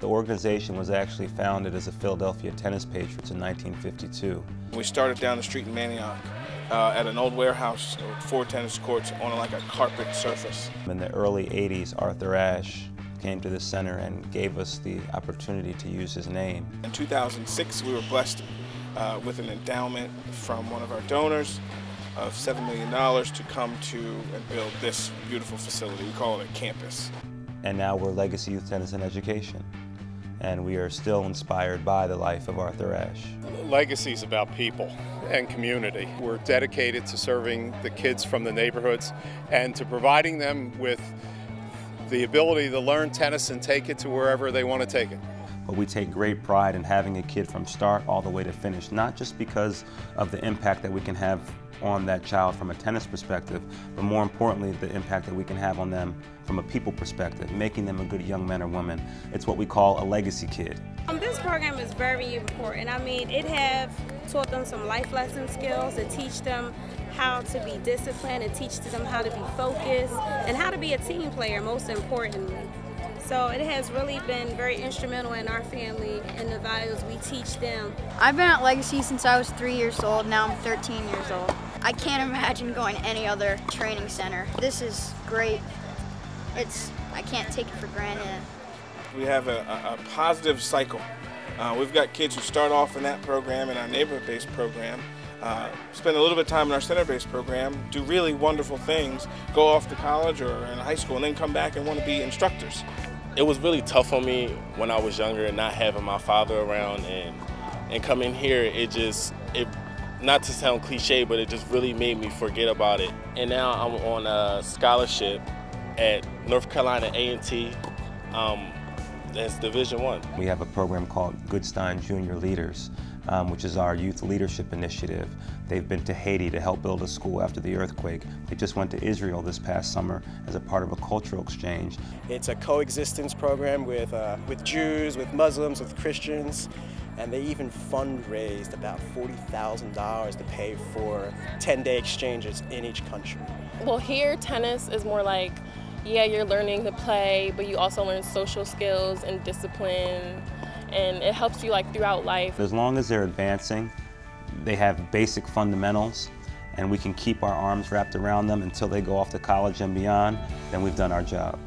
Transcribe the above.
The organization was actually founded as the Philadelphia Tennis Patriots in 1952. We started down the street in Manayunk uh, at an old warehouse with four tennis courts on like a carpet surface. In the early 80s, Arthur Ashe came to the center and gave us the opportunity to use his name. In 2006, we were blessed uh, with an endowment from one of our donors of $7 million to come to and build this beautiful facility. We call it a campus. And now we're Legacy Youth Tennis and Education. And we are still inspired by the life of Arthur Ashe. Legacy is about people and community. We're dedicated to serving the kids from the neighborhoods and to providing them with the ability to learn tennis and take it to wherever they want to take it. But we take great pride in having a kid from start all the way to finish, not just because of the impact that we can have on that child from a tennis perspective, but more importantly, the impact that we can have on them from a people perspective, making them a good young man or woman. It's what we call a legacy kid. Um, this program is very important. I mean, it have taught them some life lesson skills to teach them how to be disciplined, and teach them how to be focused, and how to be a team player, most importantly. So it has really been very instrumental in our family and the values we teach them. I've been at Legacy since I was three years old. Now I'm 13 years old. I can't imagine going to any other training center. This is great. It's I can't take it for granted. We have a, a, a positive cycle. Uh, we've got kids who start off in that program, in our neighborhood-based program, uh, spend a little bit of time in our center-based program, do really wonderful things, go off to college or in high school, and then come back and want to be instructors. It was really tough on me when I was younger and not having my father around and and coming here, it just it not to sound cliche, but it just really made me forget about it. And now I'm on a scholarship at North Carolina A&T. Um, that's Division One. We have a program called Goodstein Junior Leaders, um, which is our youth leadership initiative. They've been to Haiti to help build a school after the earthquake. They just went to Israel this past summer as a part of a cultural exchange. It's a coexistence program with, uh, with Jews, with Muslims, with Christians, and they even fundraised about $40,000 to pay for 10-day exchanges in each country. Well, here tennis is more like yeah, you're learning to play, but you also learn social skills and discipline, and it helps you like throughout life. As long as they're advancing, they have basic fundamentals, and we can keep our arms wrapped around them until they go off to college and beyond, then we've done our job.